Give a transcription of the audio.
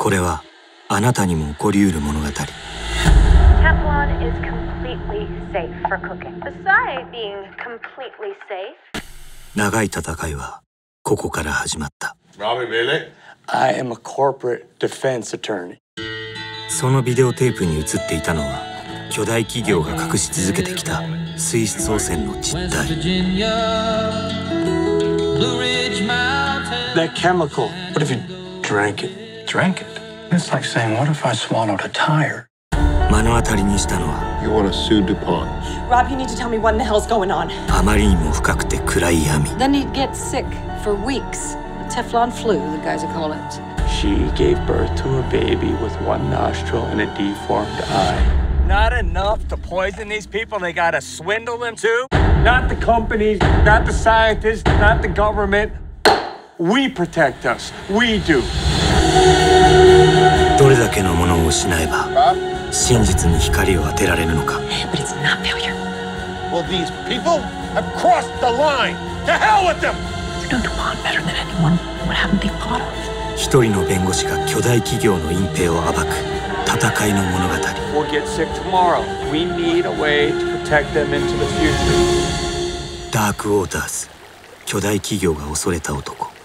これはあなたにも起こりうる物語 Teflon is completely safe for cooking. Besides being completely safe, 長い戦いはここから始まった Robbie Bailey. I am a corporate defense attorney. そのビデオテープに映っていたのは巨大企業が隠し続けてきた水質汚染の実態 That chemical, what if you drank it? drank it. It's like saying, what if I swallowed a tire? You want to sue DuPont. Rob, you need to tell me what the hell's going on. Then he'd get sick for weeks. A Teflon flu, the guys would call it. She gave birth to a baby with one nostril and a deformed eye. Not enough to poison these people, they gotta swindle them too. Not the companies, not the scientists, not the government. We protect us. We do. 失えば真実に光を当てられるのか。一人の弁護士が巨大企業の隠蔽を暴く戦いの物語。ダークウォーターズ巨大企業が恐れた男。